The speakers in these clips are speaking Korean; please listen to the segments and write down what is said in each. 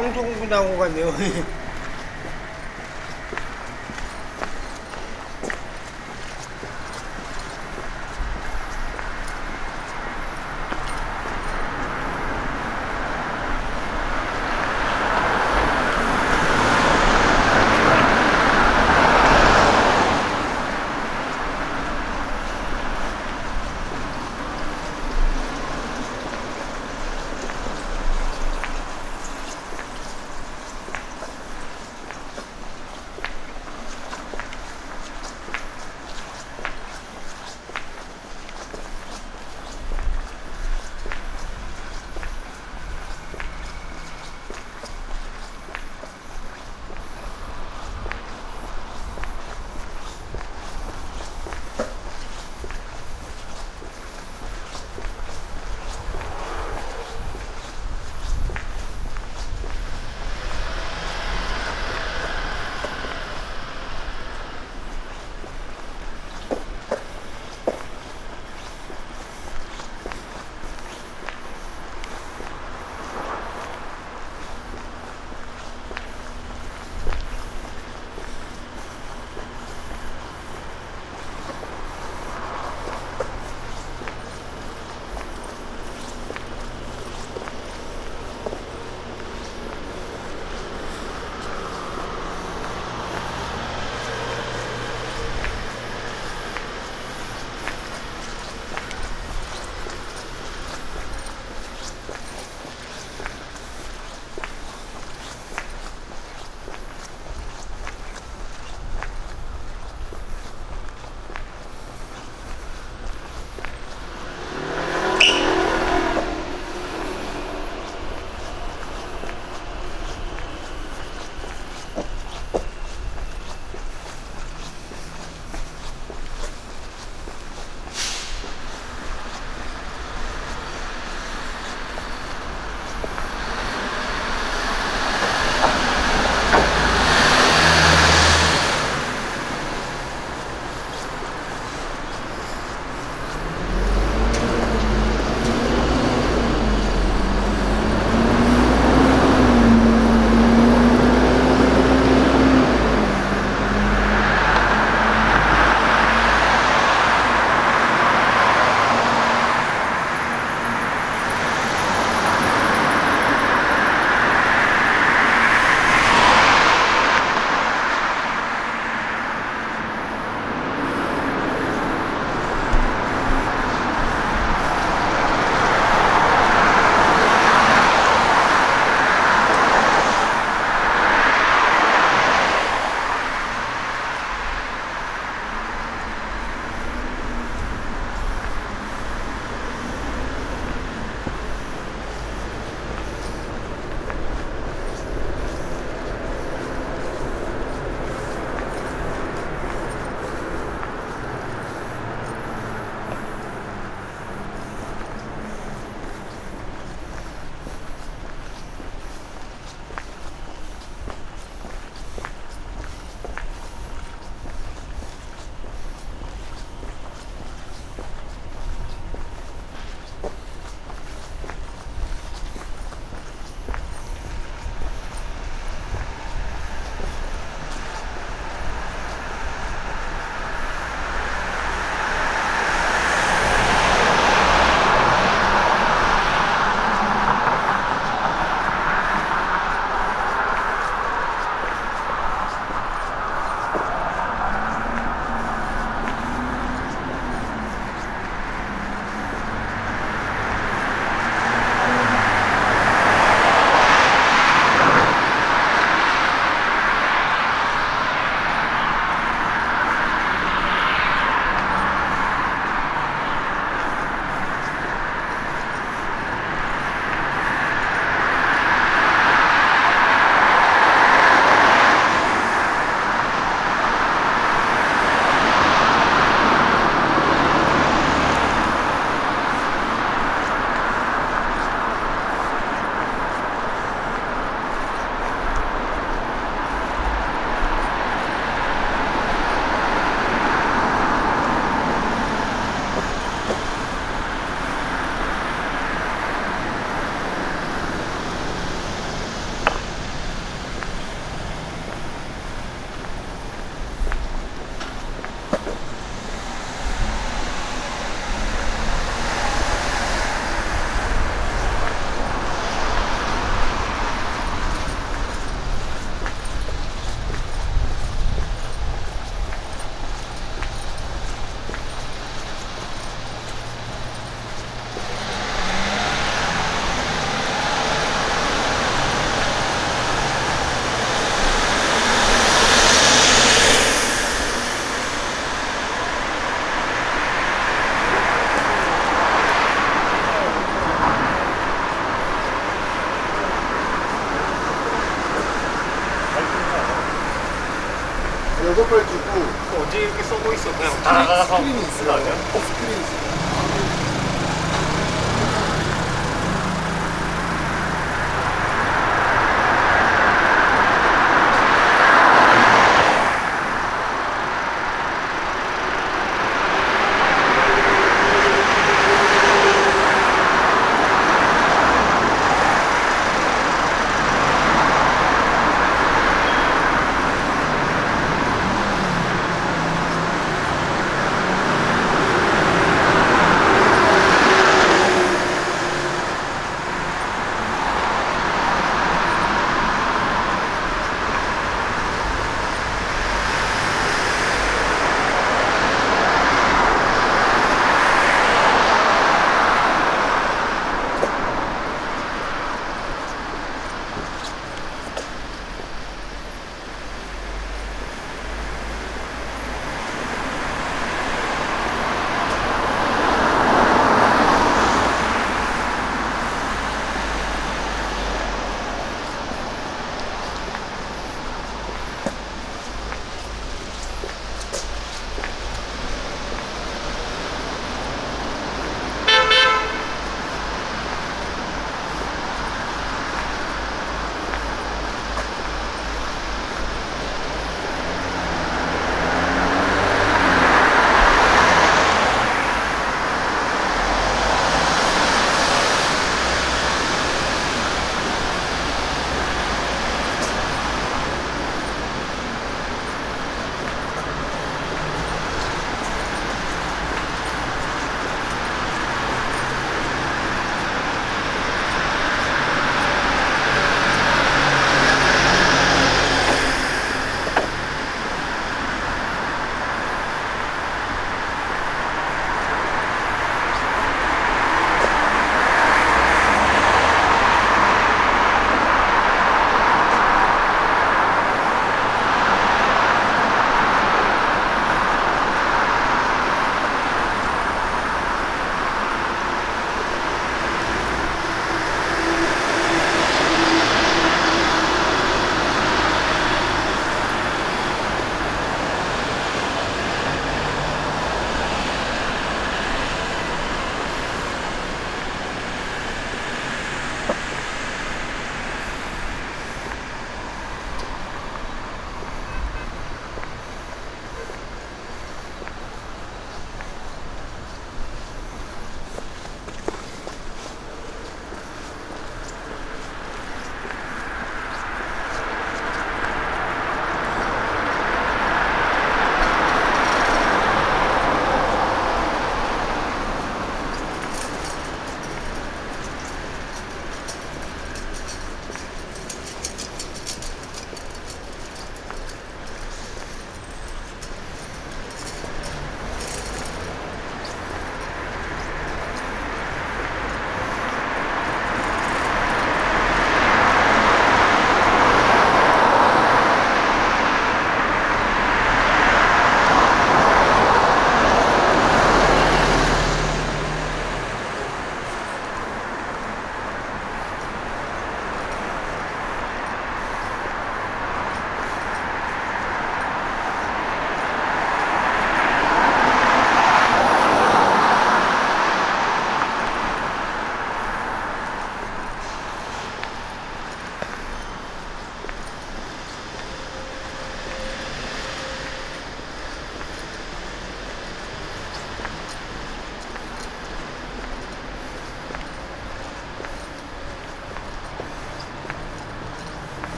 방송국 나온 것 같네요.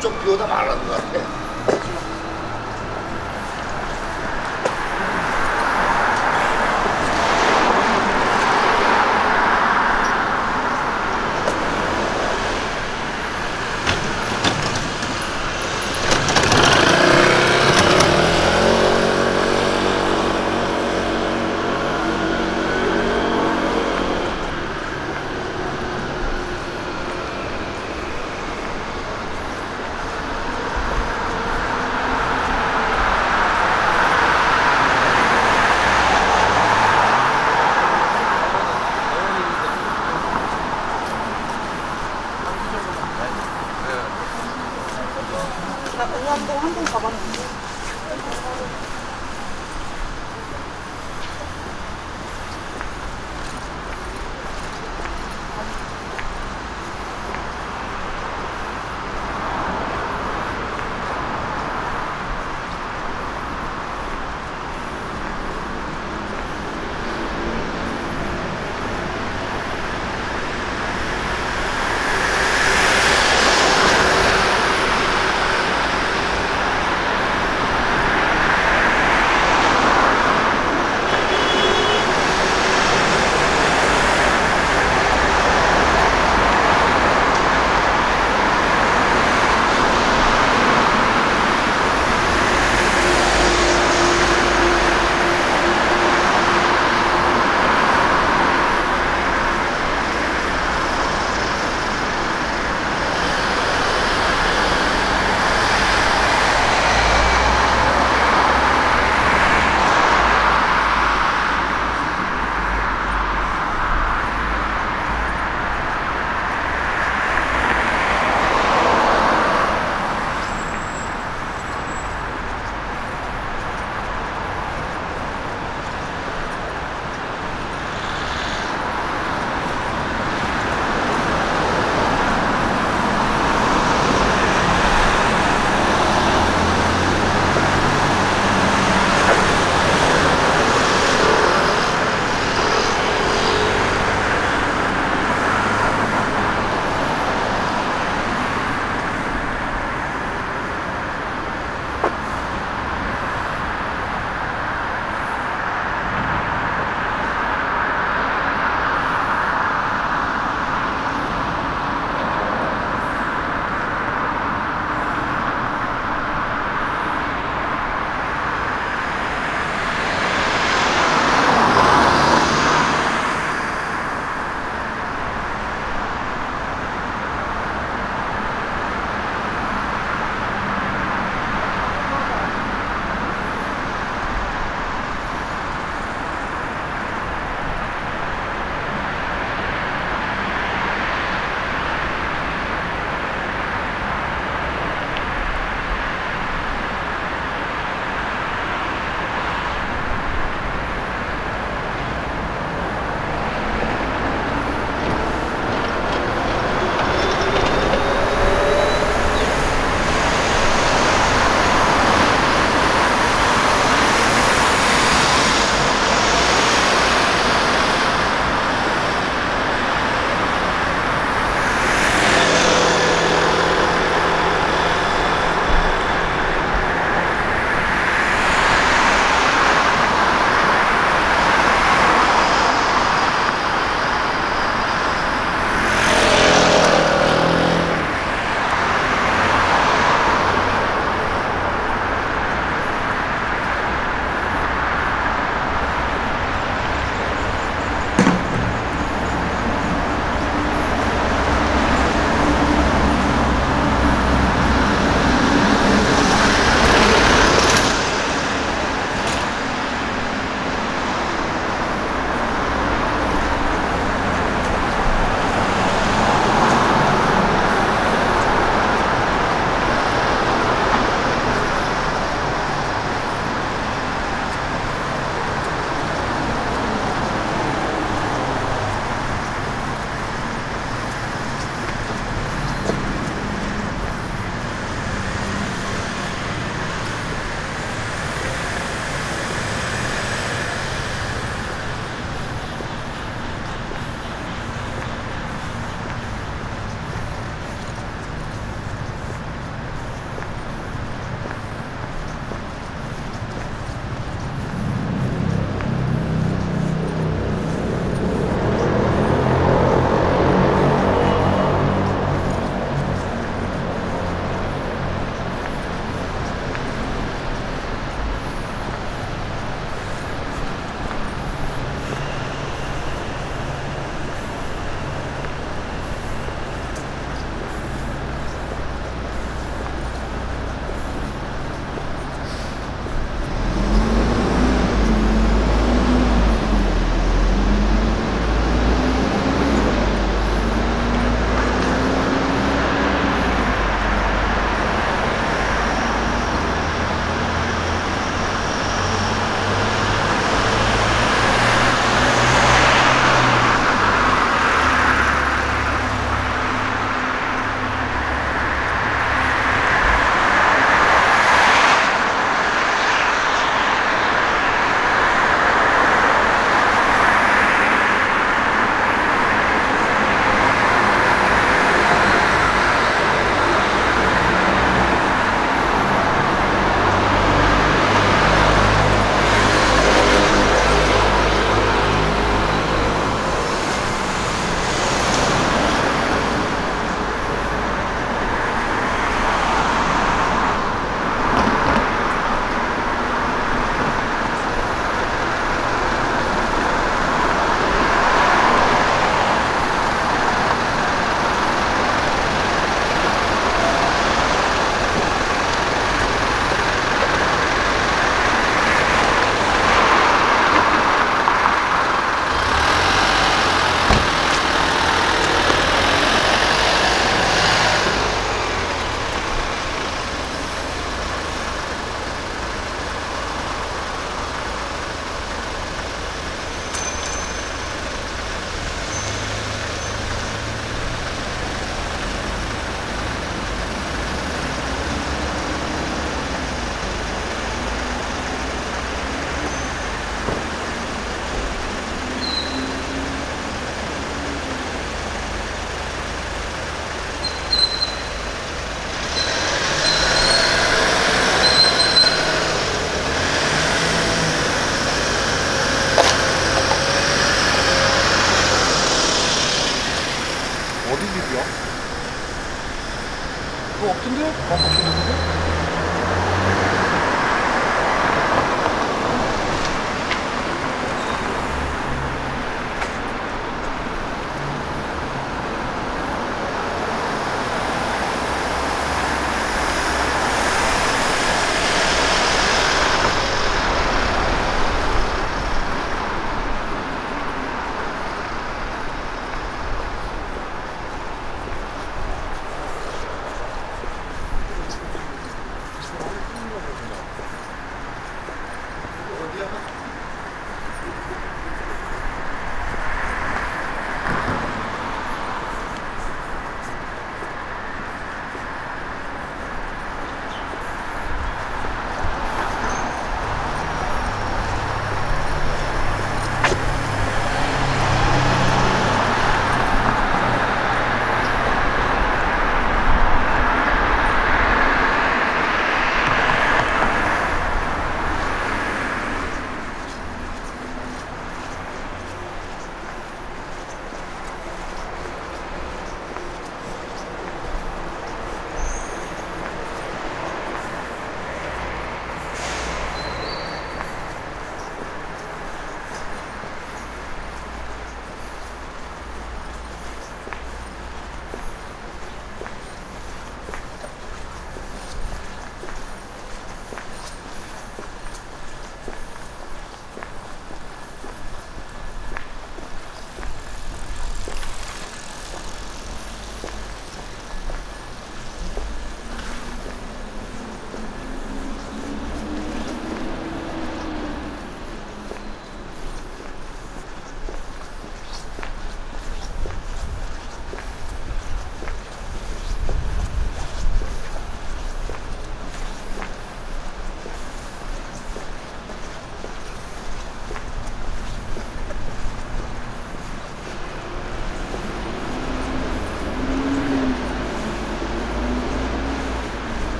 좀 비오다 말았는 것 같아.